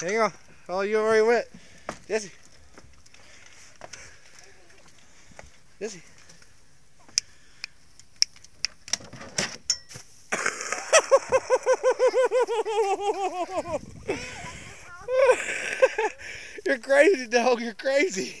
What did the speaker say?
Hang on. Oh, you already went. Jesse. Jesse. You're crazy, dog. You're crazy.